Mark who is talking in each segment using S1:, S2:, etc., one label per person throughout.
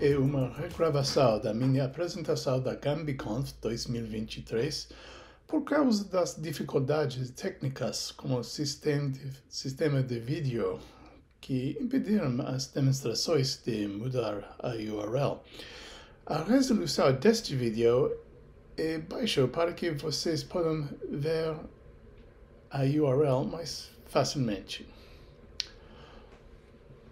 S1: é uma regravação da minha apresentação da GambiConf 2023 por causa das dificuldades técnicas com o sistema de, sistema de vídeo que impediram as demonstrações de mudar a URL. A resolução deste vídeo é baixa para que vocês possam ver a URL mais facilmente.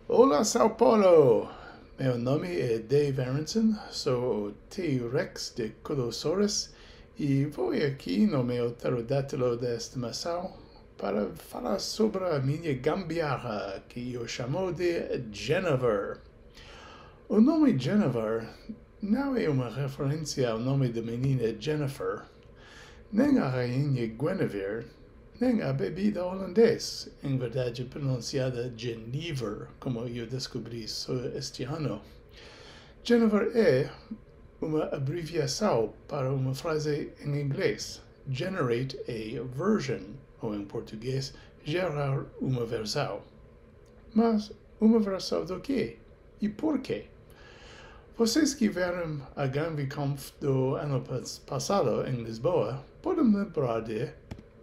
S1: Olá, São Paulo! Meu nome é Dave Aronson, sou o T-Rex de Kudosaurus e vou aqui no meu pterodátilo de estimação para falar sobre a minha gambiarra que eu chamo de Jennifer. O nome Jennifer não é uma referência ao nome da menina Jennifer, nem a rainha Guinevere, nem a bebida holandês, em verdade pronunciada Genever, como eu descobri este ano. Genever é uma abreviação para uma frase em inglês, generate a version, ou em português, gerar uma versão. Mas uma versão do quê? E por quê? Vocês que viram a GambiConf do ano passado em Lisboa podem lembrar de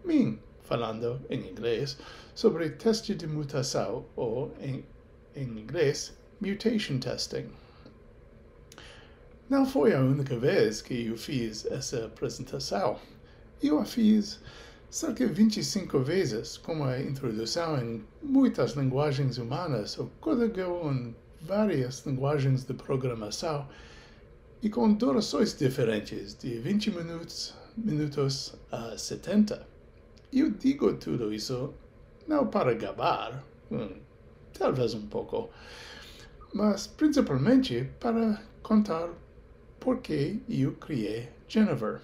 S1: mim falando em inglês sobre teste de mutação ou, em, em inglês, mutation testing. Não foi a única vez que eu fiz essa apresentação. Eu a fiz cerca de 25 vezes como a introdução em muitas linguagens humanas, o código em várias linguagens de programação e com durações diferentes, de 20 minutos, minutos a 70. Eu digo tudo isso não para gabar, hum, talvez um pouco, mas principalmente para contar por que eu criei Jennifer.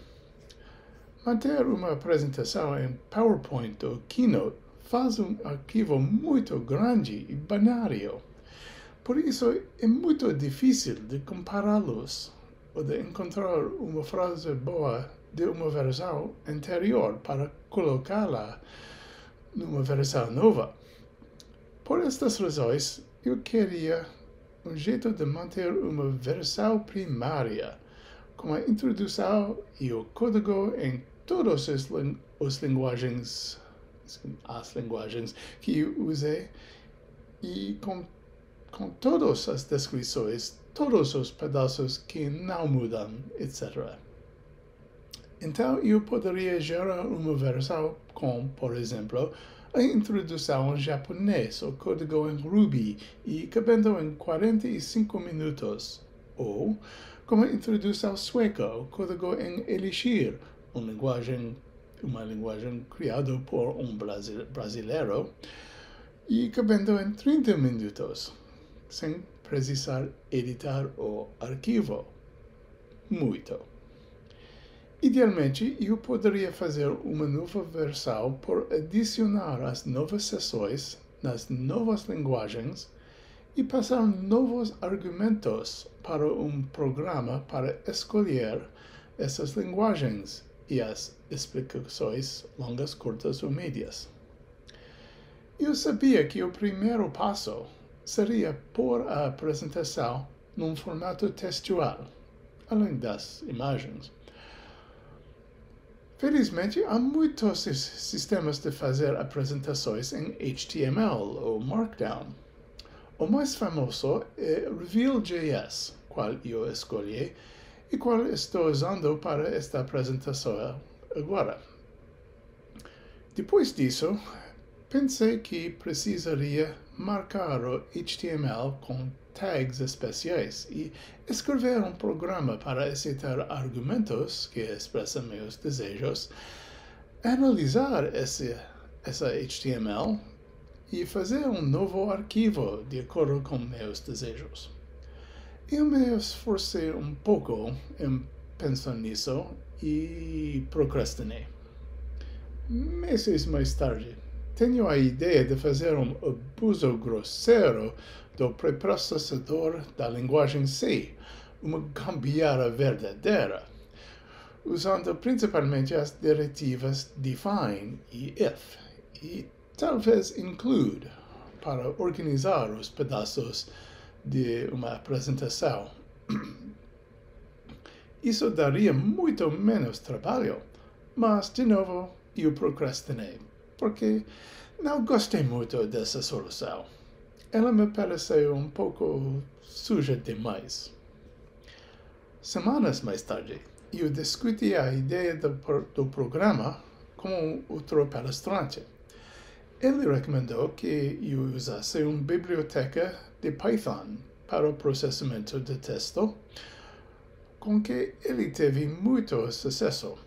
S1: Manter uma apresentação em PowerPoint ou Keynote faz um arquivo muito grande e banário. Por isso, é muito difícil de compará-los ou de encontrar uma frase boa de uma versão anterior para colocá-la numa versão nova. Por estas razões, eu queria um jeito de manter uma versão primária, com a introdução e o código em todas as, linguagens, as linguagens que usei, e com, com todas as descrições, todos os pedaços que não mudam, etc. Então, eu poderia gerar uma versão com, por exemplo, a introdução em japonês, o código em Ruby, e cabendo em 45 minutos. Ou, como a introdução sueca, o código em Elixir, uma linguagem, uma linguagem criada por um brasileiro, e cabendo em 30 minutos, sem precisar editar o arquivo. Muito. Idealmente, eu poderia fazer uma nova versão por adicionar as novas sessões nas novas linguagens e passar novos argumentos para um programa para escolher essas linguagens e as explicações longas, curtas ou médias. Eu sabia que o primeiro passo seria pôr a apresentação num formato textual, além das imagens. Felizmente, há muitos sistemas de fazer apresentações em HTML ou Markdown. O mais famoso é Reveal.js, qual eu escolhi e qual estou usando para esta apresentação agora. Depois disso, pensei que precisaria marcar o HTML com tags especiais e escrever um programa para aceitar argumentos que expressam meus desejos, analisar esse, essa HTML e fazer um novo arquivo de acordo com meus desejos. Eu me esforcei um pouco em pensar nisso e procrastinei. Meses mais tarde, tenho a ideia de fazer um abuso grosseiro do preprocessador da linguagem C, uma gambiarra verdadeira, usando principalmente as diretivas define e if, e talvez include, para organizar os pedaços de uma apresentação. Isso daria muito menos trabalho, mas, de novo, eu procrastinei, porque não gostei muito dessa solução. Ela me pareceu um pouco suja demais. Semanas mais tarde, eu discuti a ideia do, do programa com outro palestrante. Ele recomendou que eu usasse uma biblioteca de Python para o processamento de texto, com que ele teve muito sucesso.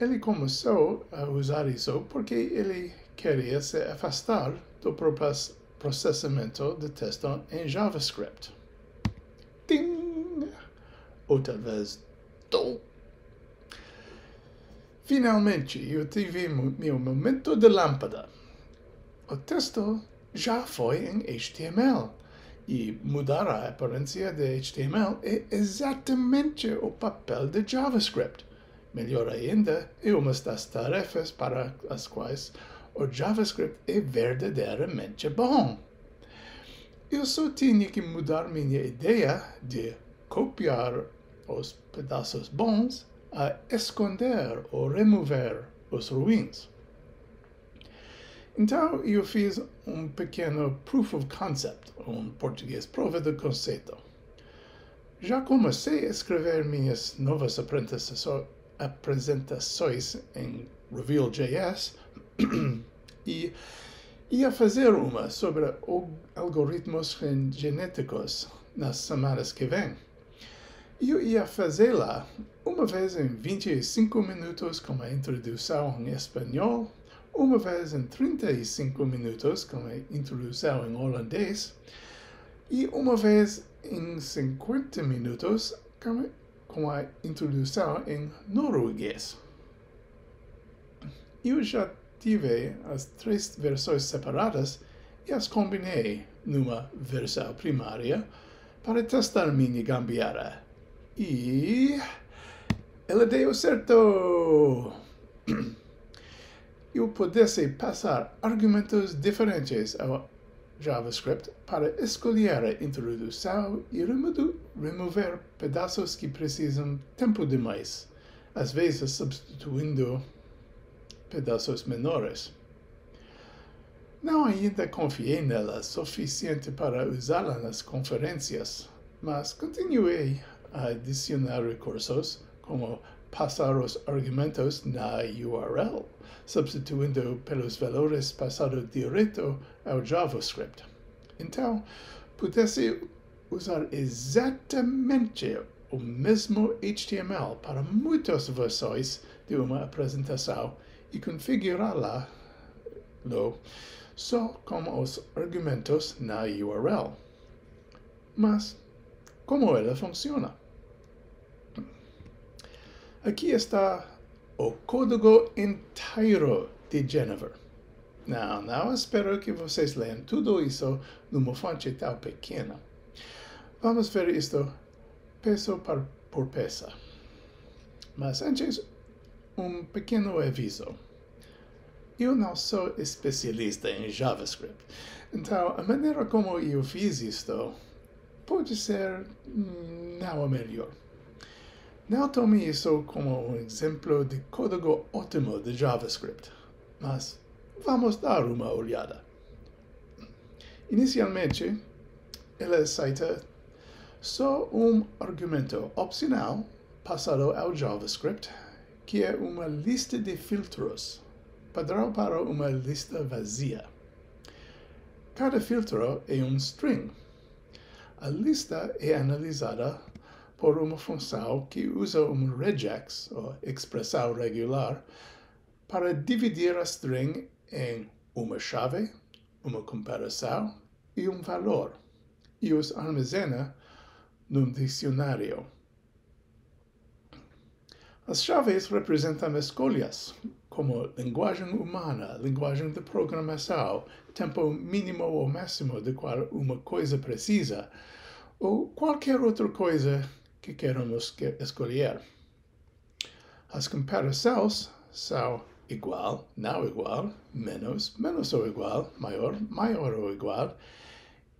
S1: Ele começou a usar isso porque ele queria se afastar do processamento de texto em JavaScript. Ting! Ou talvez do. Finalmente, eu tive meu momento de lâmpada. O texto já foi em HTML e mudar a aparência de HTML é exatamente o papel de JavaScript. Melhor ainda, é uma das tarefas para as quais o JavaScript é verdadeiramente bom. Eu só tinha que mudar minha ideia de copiar os pedaços bons a esconder ou remover os ruins. Então, eu fiz um pequeno proof of concept, um português prova de conceito. Já comecei a escrever minhas novas apresentações em Reveal.js e ia fazer uma sobre algoritmos genéticos nas semanas que vêm. Eu ia fazê-la uma vez em 25 minutos com a introdução em espanhol, uma vez em 35 minutos com a introdução em holandês e uma vez em 50 minutos com a introdução em norueguês. Eu já tive as três versões separadas e as combinei numa versão primária para testar minha gambiarra. E ela deu certo! Eu pudesse passar argumentos diferentes ao JavaScript para escolher introdução e remover pedaços que precisam tempo demais, às vezes substituindo pedaços menores. Não ainda confiei nela suficiente para usá-la nas conferências, mas continuei a adicionar recursos como passar os argumentos na URL, substituindo pelos valores passado direto ao JavaScript. Então, pudesse usar exatamente o mesmo HTML para muitas versões de uma apresentação e configurá-la só com os argumentos na URL. Mas como ela funciona? Aqui está o código inteiro de Jennifer. Não, não espero que vocês leiam tudo isso numa fonte tão pequena. Vamos ver isto peso por, peça. Mas antes, um pequeno aviso. Eu não sou especialista em JavaScript, então a maneira como eu fiz isto pode ser não a melhor. Não tome isso como um exemplo de código ótimo de JavaScript, mas vamos dar uma olhada. Inicialmente, ele aceita só um argumento opcional passado ao JavaScript, que é uma lista de filtros, padrão para uma lista vazia. Cada filtro é um string. A lista é analisada por uma função que usa um regex, ou expressão regular, para dividir a string em uma chave, uma comparação e um valor, e os armazena num dicionário. As chaves representam escolhas, como linguagem humana, linguagem de programação, tempo mínimo ou máximo de qual uma coisa precisa, ou qualquer outra coisa que queremos escolher. As comparações são igual, não igual, menos, menos ou igual, maior, maior ou igual,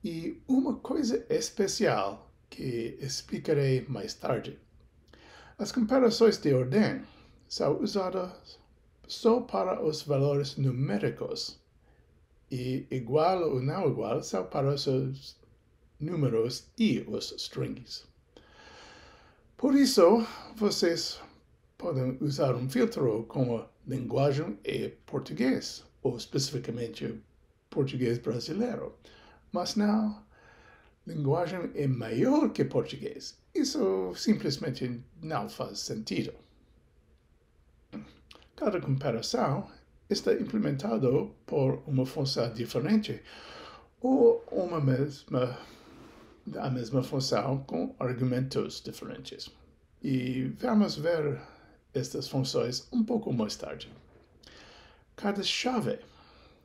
S1: e uma coisa especial que explicarei mais tarde. As comparações de ordem são usadas só para os valores numéricos e igual ou não igual são para os números e os strings. Por isso, vocês podem usar um filtro como linguagem e português, ou especificamente português brasileiro, mas não linguagem é maior que português. Isso simplesmente não faz sentido. Cada comparação está implementado por uma função diferente ou uma mesma a mesma função com argumentos diferentes. E vamos ver estas funções um pouco mais tarde. Cada chave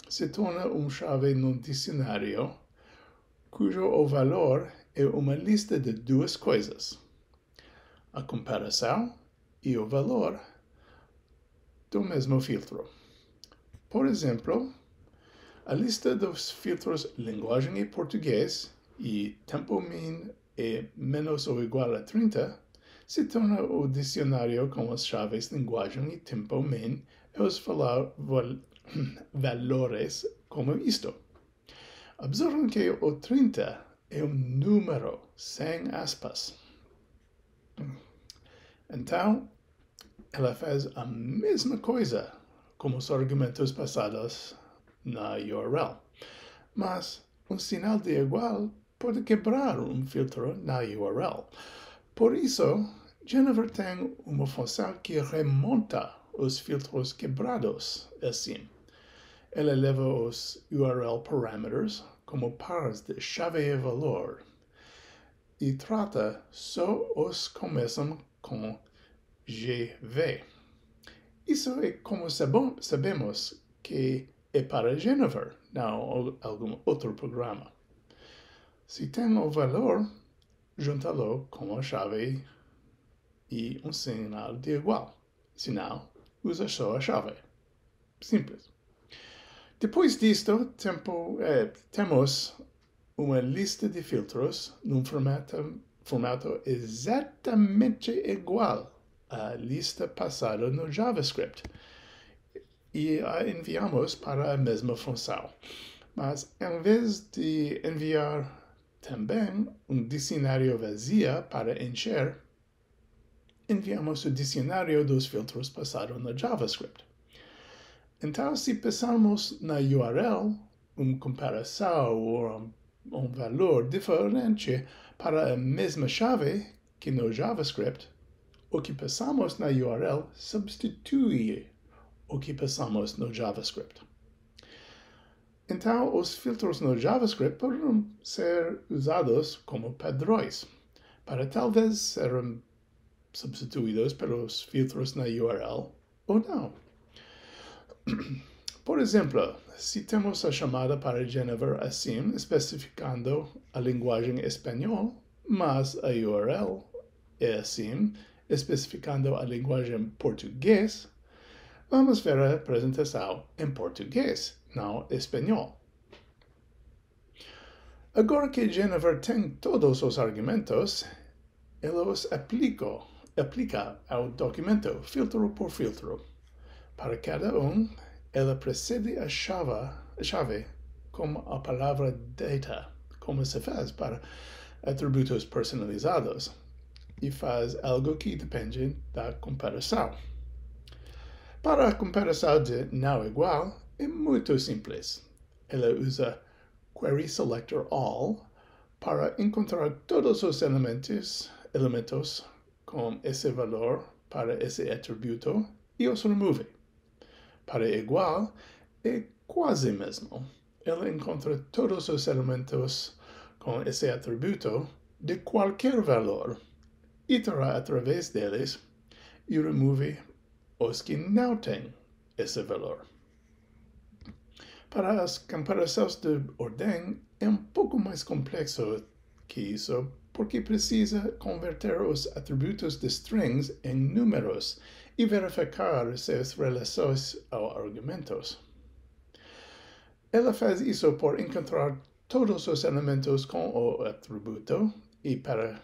S1: se torna uma chave num dicionário cujo o valor é uma lista de duas coisas: a comparação e o valor do mesmo filtro. Por exemplo, a lista dos filtros linguagem e português e tempo min é menos ou igual a 30 se torna o dicionário com as chaves linguagem e tempo min e os valor, val, valores como isto. Observam que o 30 é um número sem aspas. Então, ela faz a mesma coisa como os argumentos passados na URL, mas um sinal de igual pode quebrar um filtro na URL. Por isso, Jennifer tem uma função que remonta os filtros quebrados assim. Ela leva os URL parameters como pares de chave e valor e trata só os começam com GV. Isso é como sabemos que é para Jennifer, não algum outro programa. Se tem o valor, junta-lo com a chave e um sinal de igual. Se não, usa só a chave. Simples. Depois disto, tempo, eh, temos uma lista de filtros num formato, formato exatamente igual a lista passada no JavaScript e a enviamos para a mesma função. Mas em vez de enviar também um dicionário vazio para encher, enviamos o dicionário dos filtros passado no JavaScript. Então, se passarmos na URL uma comparação ou um, valor diferente para a mesma chave que no JavaScript, o que passamos na URL substitui o que passamos no JavaScript. Então, os filtros no JavaScript podem ser usados como padrões, para talvez serem substituídos pelos filtros na URL ou não. Por exemplo, se temos a chamada para Jennifer assim, especificando a linguagem espanhol, mas a URL é assim, especificando a linguagem português, vamos ver a apresentação em português, não espanhol. Agora que Jennifer tem todos os argumentos, ela os aplica, aplica ao documento filtro por filtro. Para cada um, ela precede a chave, a chave com a palavra data, como se faz para atributos personalizados e faz algo que depende da comparação. Para a comparação de não igual, é muito simples. Ela usa Query Selector All para encontrar todos os elementos, elementos com esse valor para esse atributo e os remove. Para igual, é quase mesmo. Ela encontra todos os elementos com esse atributo de qualquer valor itera através deles e remove os que não têm esse valor. Para as comparações de ordem é um pouco mais complexo que isso, porque precisa converter os atributos de strings em números e verificar suas relações aos argumentos. Ela faz isso por encontrar todos os elementos com o atributo e para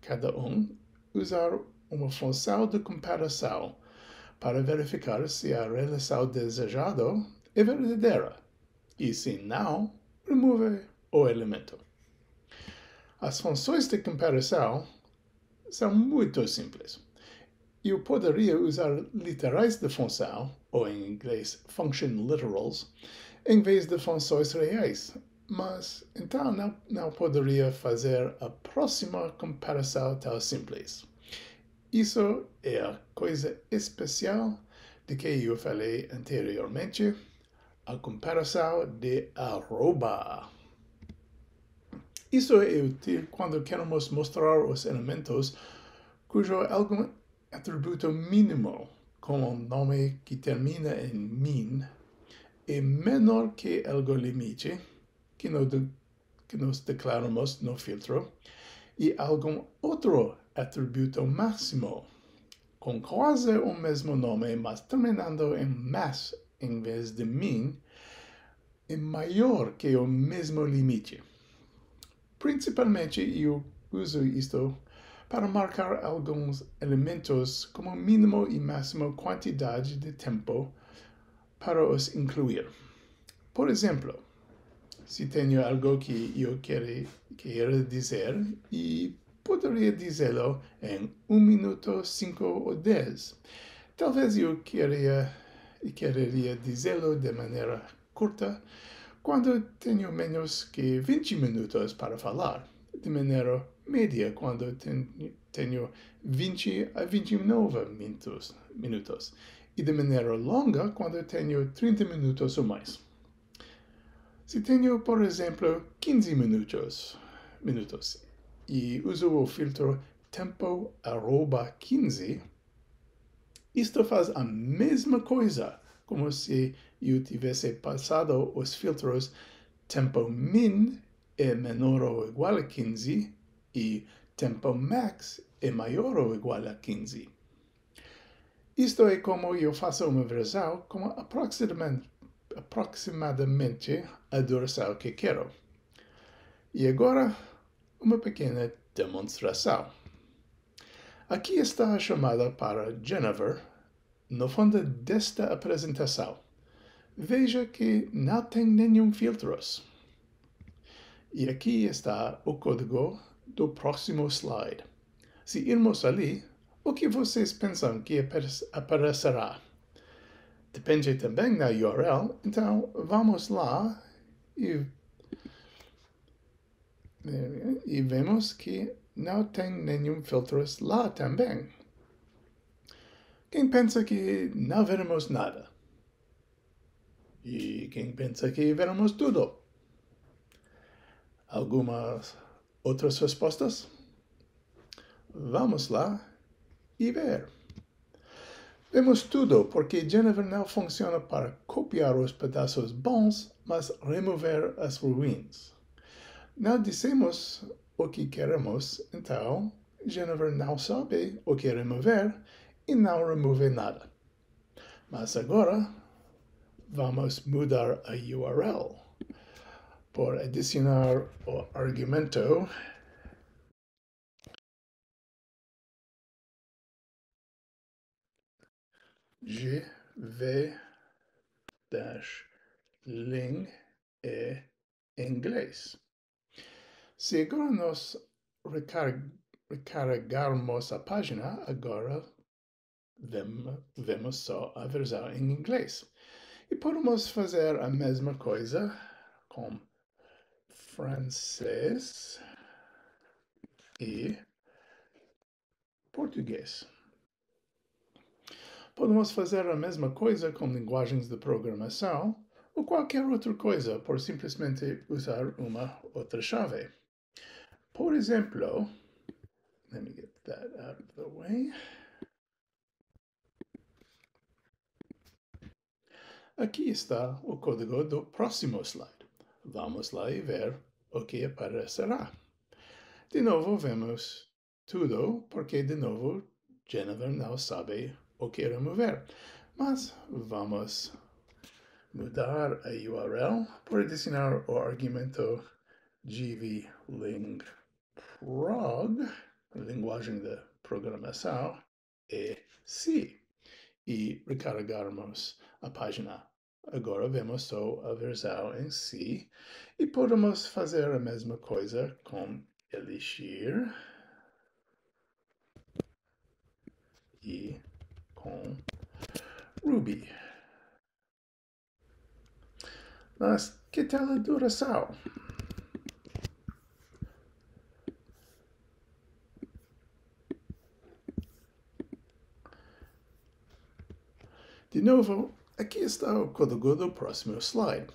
S1: cada um usar uma função de comparação para verificar se a relação desejada verdadeira e, se não, remove o elemento. As funções de comparação são muito simples. Eu poderia usar literais de função, ou em inglês function literals, em vez de funções reais, mas então não, não poderia fazer a próxima comparação tão simples. Isso é a coisa especial de que eu falei anteriormente, a comparação de arroba. Isso é útil quando queremos mostrar os elementos cujo algum atributo mínimo, como um nome que termina em min, é menor que algo limite, que, nos declaramos no filtro, e algum outro atributo máximo, com quase o mesmo nome, mas terminando em mass em vez de min, é maior que o mesmo limite. Principalmente eu uso isto para marcar alguns elementos como mínimo e máximo quantidade de tempo para os incluir. Por exemplo, se tenho algo que eu quero, quero dizer e poderia dizê-lo em um minuto, cinco ou dez. Talvez eu queria, quereria dizê-lo de maneira curta quando tenho menos que 20 minutos para falar, de maneira média quando tenho 20 a 29 minutos, minutos e de maneira longa quando tenho 30 minutos ou mais. Se tenho, por exemplo, 15 minutos, minutos e uso o filtro tempo arroba 15, isto faz a mesma coisa como se eu tivesse passado os filtros tempo min é menor ou igual a 15 e tempo max é maior ou igual a 15. Isto é como eu faço uma versão com aproximadamente, aproximadamente a duração que quero. E agora uma pequena demonstração. Aqui está a chamada para Jennifer no fundo desta apresentação. Veja que não tem nenhum filtros. E aqui está o código do próximo slide. Se irmos ali, o que vocês pensam que aparecerá? Depende também da URL, então vamos lá e e vemos que não tem nenhum filtros lá também. Quem pensa que não veremos nada? E quem pensa que veremos tudo? Algumas outras respostas? Vamos lá e ver. Vemos tudo porque Jennifer não funciona para copiar os pedaços bons, mas remover as ruins. Não dissemos o que queremos, então Jennifer não sabe o que remover e não remove nada. Mas agora vamos mudar a URL por adicionar o argumento gv ling e inglês. Se agora nós recarregarmos a página, agora vemos só a versão em inglês. E podemos fazer a mesma coisa com francês e português. Podemos fazer a mesma coisa com linguagens de programação ou qualquer outra coisa por simplesmente usar uma outra chave. Por exemplo, let me get that out of the way. Aqui está o código do próximo slide. Vamos lá e ver o que aparecerá. De novo, vemos tudo, porque de novo, Jennifer não sabe o que remover. Mas vamos mudar a URL por adicionar o argumento gvling prog, linguagem de programação, e C. E recarregarmos a página. Agora vemos só a versão em si. E podemos fazer a mesma coisa com Elixir. E com Ruby. Mas que tal a duração? De novo, aqui está o código do próximo slide.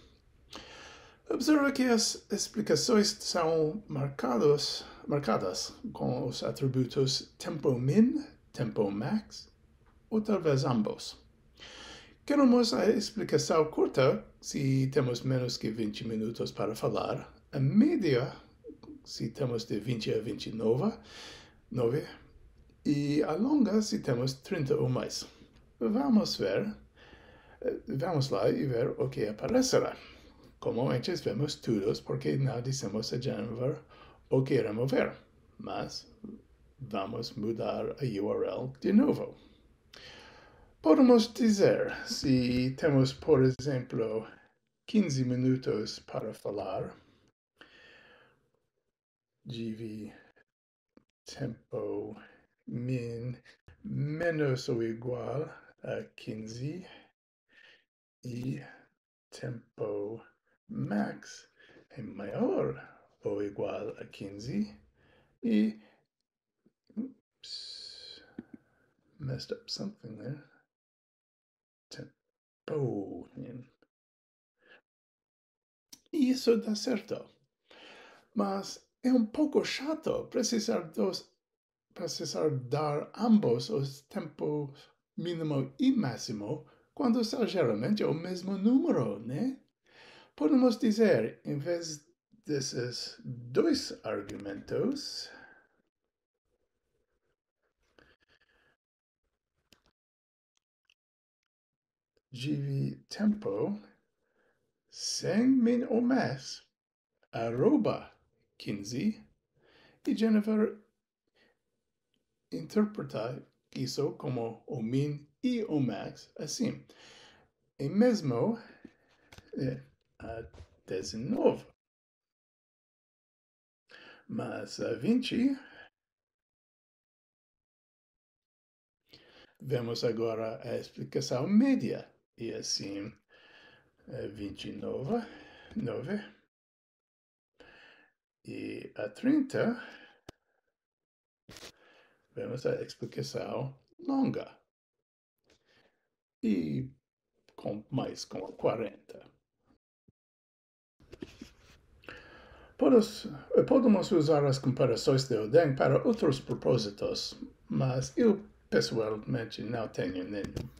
S1: Observa que as explicações são marcadas, marcadas com os atributos tempo min, tempo max, ou talvez ambos. Queremos a explicação curta se temos menos que 20 minutos para falar, a média se temos de 20 a 29, 9, e a longa se temos 30 ou mais. vamos ver, eh, vamos lá e ver o que aparecerá. Como antes vemos todos porque não dissemos a Jennifer o que remover, mas vamos mudar a URL de novo. Podemos dizer, se temos, por exemplo, 15 minutos para falar, GV tempo min menos ou igual a 15 e tempo max é maior ou igual a 15 e oops, messed up something there. Tempo. E isso dá certo. Mas é um pouco chato precisar dos precisar dar ambos os tempos mínimo e máximo quando são geralmente o mesmo número, né? Podemos dizer, em vez desses dois argumentos, GV tempo sem min ou mais arroba 15 e Jennifer interpreta isso como o min e o max assim. E mesmo é, a 19. Mas a 20 vemos agora a explicação média. E assim, 29, 9. E a 30 vemos a explicação longa. E com mais com 40. Podemos, podemos usar as comparações de Odin para outros propósitos, mas eu pessoalmente não tenho nenhum.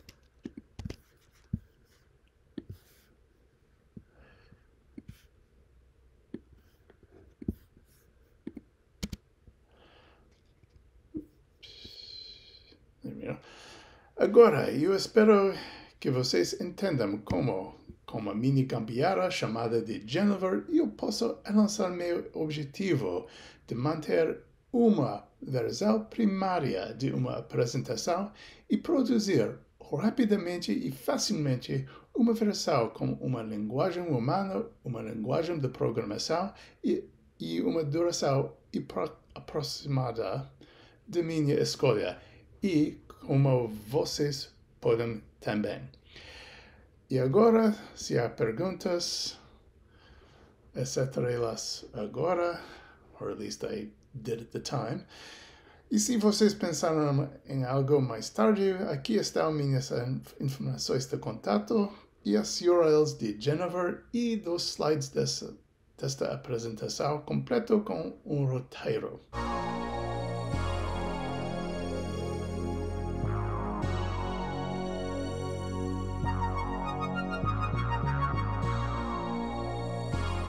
S1: Agora, eu espero que vocês entendam como, com uma mini gambiarra chamada de Jennifer, eu posso alcançar meu objetivo de manter uma versão primária de uma apresentação e produzir rapidamente e facilmente uma versão com uma linguagem humana, uma linguagem de programação e, e uma duração aproximada de minha escolha. E como vocês podem também. E agora, se há perguntas, etc., elas agora, or at least I did at the time. E se vocês pensaram em algo mais tarde, aqui estão minhas informações de contato e as URLs de Jennifer e dos slides dessa, desta apresentação completo com um roteiro.